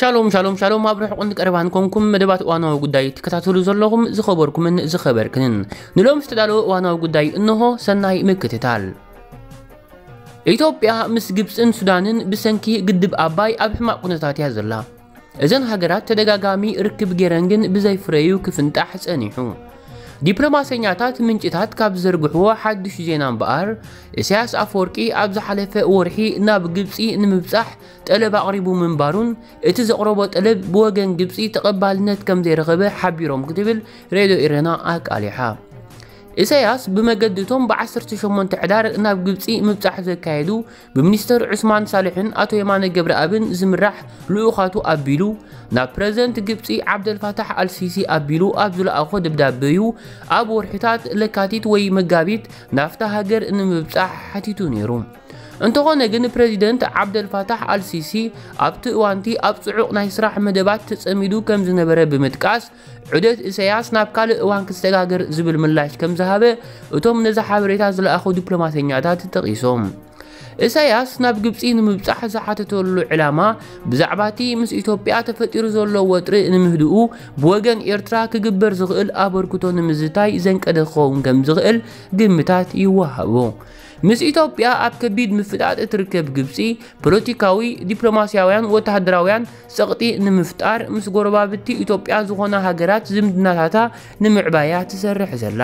ሻሎም ሻሎም ሻሎም ኣብ ርሑቕን ቀረባን ኮንኩም መደባት እዋናዊ ጉዳይ ትከታተሉ ዘለኹም ዝኸበርኩምን ዝኸበርክንን ንሎም ዝተዳለወ እዋናዊ ጉዳይ እንሆ ሰናይ ምክትታል ኢትዮጵያ ምስ ግብፅን ሱዳንን ብሰንኪ ግድብ ኣባይ ኣብ ሕማቕ ኩነታት እያ ዘላ እዘን ሃገራት ተደጋጋሚ ርክብ ጌረን ግን ብዘይፍረዩ ክፍንጣሕ ጸኒሑ ዲፕሎማሰኛታት ምንጭታት ካብ ዝዘርግሕዎ ሓድሽ ዜና እምበኣር ኢሳያስ ኣፈወርቂ ኣብ ዝሓለፈ ወርሒ ናብ ግብፂ ንምብፃሕ ጠለብ ኣቕሪቡ ምንባሩን እቲ ዘቕረቦ ጠለብ ብወገን ግብፂ ተቐባልነት ከም ዘይረኸበ ሓቢሮም ክትብል ሬድዮ ኢሬና ኣቃሊሓ ኢሳያስ ብመገድቶም ብ18 ሕዳር ናብ ግብፂ ምብፃሕ ዘካየዱ ብሚኒስተር ዑስማን ሳልሕን ኣቶ የማነ ገብረኣብን ዝምራሕ ልኡኻቱ ኣቢሉ ናብ ፕረዚደንት ግብፂ ዓብደልፋታሕ ኣልሲሲ ኣቢሉ ኣብ ዝለኣኾ ደብዳቤ እዩ ኣብ ወርሒታት ለካቲት ወይ መጋቢት ናፍታ ሃገር ንምብፃሕ ሓቲቱ ነይሩ እንተኾነ ግን ፕረዚደንት ዓብደልፋታሕ ኣልሲሲ ኣብቲ እዋንቲ ኣብ ጽዑቕ ናይ ስራሕ መደባት ተጸሚዱ ከም ዝነበረ ብምጥቃስ ዑደት ኢሳያስ ናብ ካልእ እዋን ክስተጋገር ዝብል ምላሽ ከም ዝሃበ እቶም ነዚ ሓበሬታ ዝለኣኹ ዲፕሎማሰኛታት ጠቒሶም ኢሳያስ ናብ ግብፂ ንምብፃሕ ዝሓተተሉ ዕላማ ብዛዕባ እቲ ምስ ኢትዮጵያ ተፈጢሩ ዘሎ ወጥሪ ንምህድኡ ብወገን ኤርትራ ክግበር ዝኽእል ኣበርክቶ ንምዝታይ ዘንቀደ ክኸውን ከም ዝኽእል ግምታት ይወሃቦ ምስ ኢትዮጵያ ኣብ ከቢድ ምፍጣጥ እትርከብ ግብፂ ፖለቲካዊ ዲፕሎማስያውያን ወተሃደራውያን ፀቕጢ ንምፍጣር ምስ ጎረባብቲ ኢትዮጵያ ዝኾና ሃገራት ዝምድናታታ ንምዕባያ ትሰርሕ ዘላ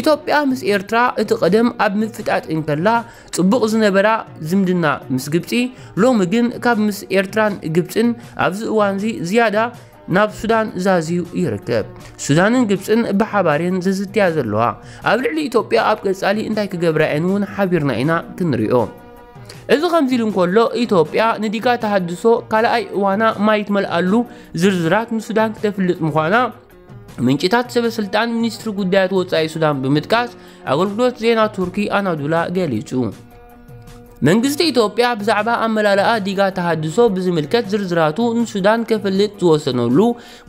ኢትዮጵያ ምስ ኤርትራ እቲ ቀደም ኣብ ምፍጣጥ እንከላ ጽቡቕ ዝነበራ ዝምድና ምስ ግብፂ ሎሚ ግን ካብ ምስ ኤርትራን ግብፅን ኣብዚ እዋን እዚ ዝያዳ ናብ ሱዳን ዛዝዩ ይርከብ። ሱዳንን ግብፅን ብሓባሬን ዘዝትያ ዘለዋ ኣብ ልዕሊ ኢትዮጵያ ኣብ ቀጻሊ እንታይ ክገብራየን እውን ሓቢርና ኢና ክንሪኦ። እዚ ከምዚ ኢሉ እንከሎ ኢትዮጵያ ንዲጋ ተሃድሶ ካልኣይ እዋና ማይ ትመልኣሉ ዝርዝራት ንሱዳን ክተፍልጥ ምዃና ምንጭታት ሰበስልጣን ሚኒስትሪ ጉዳያት ወፃኢ ሱዳን ብምጥቃስ ኣገልግሎት ዜና ቱርኪ ኣናዱላ ገሊጹ መንግስቲ ኢትዮጵያ ብዛዕባ ኣመላልኣ ዲጋ ተሃድሶ ብዝምልከት ዝርዝራቱ ንሱዳን ከፈልጥ ዝወሰነሉ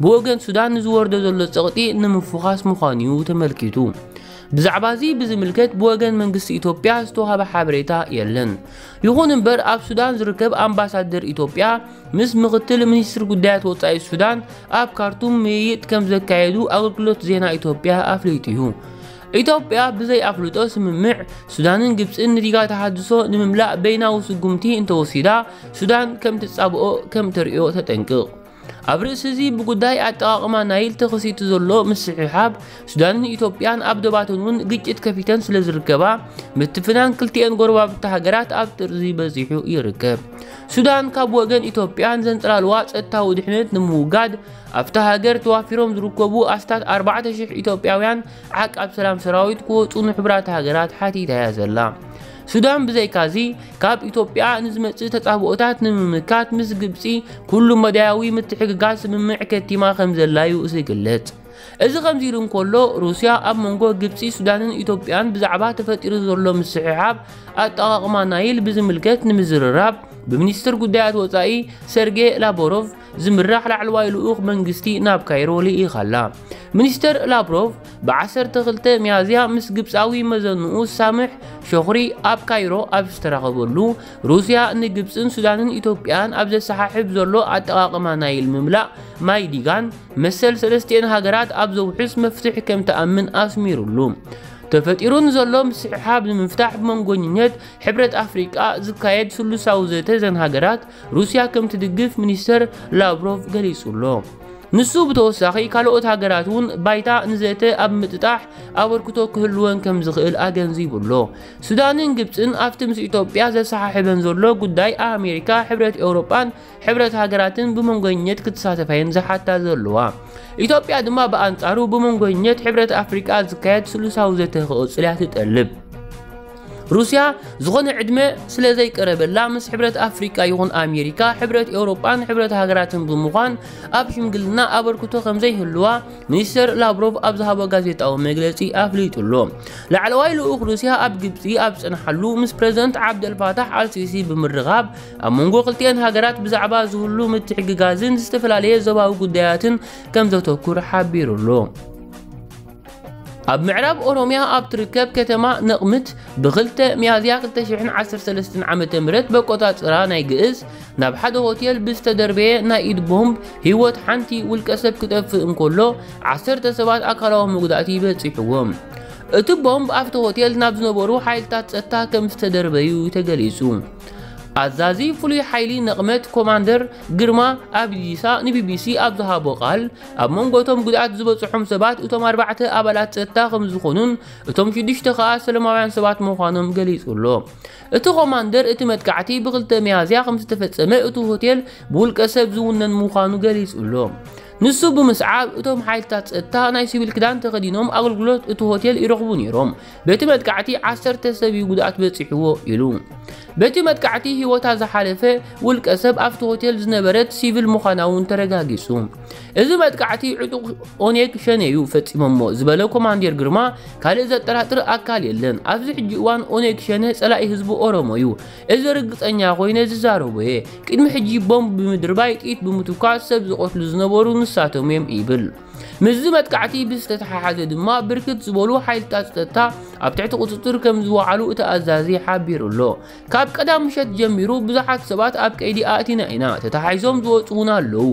ብወገን ሱዳን ንዝወርዶ ዘሎ ፀቕጢ ንምፍኻስ ምዃኑ እዩ ተመልኪቱ ብዛዕባ እዚ ብዝምልከት ብወገን መንግስቲ ኢትዮጵያ ዝተዋሃበ ሓበሬታ የለን ይኹን እምበር ኣብ ሱዳን ዝርከብ ኣምባሳደር ኢትዮጵያ ምስ ምክትል ሚኒስትሪ ጉዳያት ወፃኢ ሱዳን ኣብ ካርቱም ምይይጥ ከም ዘካየዱ ኣገልግሎት ዜና ኢትዮጵያ ኣፍሊጡ እዩ ኢትዮጵያ ብዘይ ኣፍልጦ ስምምዕ ሱዳንን ግብፅን ንዲጋ ተሃድሶ ንምምላእ በይናዊ ስጉምቲ እንተወሲዳ ሱዳን ከም ትጻብኦ ከም ተርእዮ ተጠንቅቕ ኣብ ርእሲ እዚ ብጉዳይ ኣጠቓቕማ ናይል ተኸሲቱ ዘሎ ምስሕሓብ ሱዳንን ኢትዮጵያን ኣብ ደባትን እውን ግጭት ከፊተን ስለ ዝርከባ ምትፍናን ክልቲአን ጎረባብቲ ሃገራት ኣብ ጥርዚ በዚሑ ይርከብ ሱዳን ካብ ወገን ኢትዮጵያን ዘንጸላልዋ ጸጥታዊ ድሕነት ንምውጋድ ኣብታ ሃገር ተዋፊሮም ዝርከቡ ኣስታት 4,000 ኢትዮጵያውያን ዓቃብ ሰላም ሰራዊት ክወፁ ንሕቡራት ሃገራት ሓቲታ እያ ዘላ سودان بزي كازي كاب إثيوبيا نزمة تتابعات نممكات مس مزجبسي كل ما داوي متحق قاس من معك تما خمسة لا يؤسي قلت إذا خمزي لون كله روسيا أب منجو جبسي سودان إثيوبيا بزعبات فتير زرلو مسحاب أتاق ما نايل بزملكات نمزر راب بمنستر قدات وطائي سرغي لابوروف زمراح لعلواي لؤوخ منغستي ناب كايرو لئي خلا منستر لابروف بعسر تخلته ميازيها مس قبساوي مزنو سامح شغري أب كايرو أب استراغبولو روسيا أن قبسن سودانن إتوبيان أب زسحاحب زلو اتقاقما نايل مملا. ماي ديغان مسل سلستين هاقرات أب زوحس مفتح كم تأمن اسميرلو ተፈጢሩ ንዘሎ ምስሕሓብ ንምፍታሕ ብመንጎኝነት ሕብረት ኣፍሪቃ ዝካየድ ስሉሳዊ ዘተ ሃገራት ሩስያ ከም ትድግፍ ሚኒስተር ላቭሮቭ ገሊጹሎ። ንሱ ብተወሳኺ ካልኦት ሃገራት እውን ባይታ ንዘተ ኣብ ምጥጣሕ ኣበርክቶ ክህልወን ከም ዝኽእል ኣገንዚቡሎ ሱዳንን ግብፅን ኣብቲ ምስ ኢትዮጵያ ዘሰሓሕበን ዘሎ ጉዳይ ኣሜሪካ ሕብረት ኤውሮጳን ሕብረት ሃገራትን ብመንጎኝነት ክትሳተፈየን ዝሓታ ዘለዋ ኢትዮጵያ ድማ ብኣንጻሩ ብመንጎኝነት ሕብረት ኣፍሪቃ ዝካየድ ስሉሳዊ ዘተ ክቕፅል እያ ትጠልብ ሩስያ ዝኾነ ዕድመ ስለ ዘይቀረበላ ምስ ሕብረት ኣፍሪቃ ይኹን ኣሜሪካ ሕብረት ኤውሮጳን ሕብረት ሃገራትን ብምዃን ኣብ ሽምግልና ኣበርክቶ ከም ዘይህልዋ ሚኒስተር ላቭሮቭ ኣብ ዝሃቦ ጋዜጣዊ መግለፂ ኣፍሊጡሎ ላዕለዋይ ልኡኽ ሩስያ ኣብ ግብፂ ኣብ ዝፀንሓሉ ምስ ፕረዚደንት ዓብደልፋታሕ ኣልሲሲ ብምርኻብ ኣብ መንጎ ክልቲአን ሃገራት ብዛዕባ ዝህሉ ምትሕግጋዝን ዝተፈላለየ ዞባዊ ጉዳያትን ከም ዘተኩር اب معرب اورۆمیا ئابترکەب کەتەما نەقمت بغلتە میادیاکتە شعن عسر سەلستن عمەتە مرێت بە کۆتا چرانای گئز نەبحەدە هۆتیل بستە دەربەیە نائید بۆم هیوەت حەنتی ولکەسەب کتەف ئەمکۆلۆ عسرتە سەبات ئاکارەوە مگداتی بەچیحوەم. ئەتب بۆم ئافتە هۆتیل نابزنە بۆ ڕوو حیلتا چەتا کەمستە دەربەی و تەگەلیسووم. ተገሊጹ ኣዛዚ ፍሉይ ሓይሊ ነቕመት ኮማንደር ግርማ ኣብዲሳ ንቢቢሲ ኣብ ዝሃቦ ቃል ኣብ መንጎቶም ጉድኣት ዝበፅሖም ሰባት እቶም ኣርባዕተ ኣባላት ፀጥታ ከም ዝኾኑን እቶም ሽዱሽተ ከዓ ሰላማውያን ሰባት ምዃኖም ገሊጹ ኣሎ እቲ ኮማንደር እቲ መጥቃዕቲ ብ2 መያዝያ ከም ዝተፈፀመ እቲ ሆቴል ብውልቀ ሰብ ዝውነን ምዃኑ ገሊጹ ኣሎ ንሱ ብምስዓብ እቶም ሓይልታት ፀጥታ ናይ ሲቪል ክዳን ተኸዲኖም ኣገልግሎት እቲ ሆቴል ይረኽቡ ነይሮም በቲ መጥቃዕቲ 10 ሰብ እዩ ጉድኣት በፂሕዎ ኢሉ በቲ መጥቃዕቲ ህይወታ ዝሓለፈ ውልቀ ሰብ ኣብቲ ሆቴል ዝነበረት ሲቪል ምዃና እውን ተረጋጊጹ እዚ መጥቃዕቲ ዕጡቕ ኦኔግ ሸነ እዩ ፈፂሞሞ ዝበለ ኮማንዴር ግርማ ካልእ ዘጠራጥር ኣካል የለን ኣብዚ ሕጂ እዋን ኦኔግ ሸነ ጸላኢ ህዝቢ ኦሮሞ እዩ እዚ ርግፀኛ ኮይነ ዝዛረቦ እየ ቅድሚ ሕጂ ቦምብ ብምድርባይ ጥኢት ብምትኳስ ሰብ ዝቆትሉ ዝነበሩ ንሳቶም እዮም ይብል ምዚ መጥቃዕቲ ብዝተተሓሓዘ ድማ ብርክት ዝበሉ ሓይልታት ፀጥታ ኣብ ትሕቲ ቁፅጥር ከም ዝወዓሉ እቲ ኣዛዚ ሓቢሩ ኣሎ ካብ ቀዳም ምሸት ጀሚሩ ብዙሓት ሰባት ኣብ ቀይዲ ኣእቲና ኢና ተተሓሒዞም ዝወፁ እውን ኣለዉ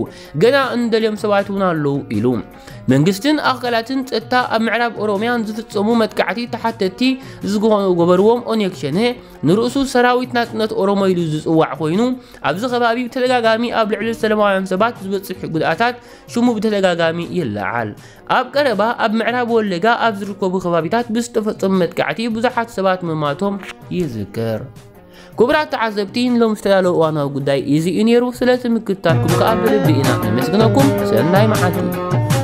ገና እንደልዮም ሰባት እውን ኣለዉ ኢሉ መንግስትን ኣካላትን ፀጥታ ኣብ ምዕራብ ኦሮምያን ዝፍፀሙ መጥቃዕቲ ተሓተቲ ዝገበርዎም ኦነግ ሸኔ ንርእሱ ሰራዊት ናጽነት ኦሮሞ ኢሉ ዝፅዋዕ ኮይኑ ኣብዚ ከባቢ ብተደጋጋሚ ኣብ ልዕሊ ሰላማውያን ሰባት ዝበፅሕ ጉድኣታት ሽሙ ብተደጋጋሚ ይለዓል ኣብ ቀረባ ኣብ ምዕራብ ወለጋ ኣብ ዝርከቡ ከባቢታት ብዝተፈፀሙ መጥቃዕቲ ብዙሓት ሰባት ምማቶም ይዝከር ክቡራት ተዓዘብቲ ሎም ዝተዳለወ እዋናዊ ጉዳይ እዚ እዩ ነይሩ ስለ ትምክትታልኩም ከዓ ብልቢ ኢና ነመስግነኩም ሰናይ መዓልቲ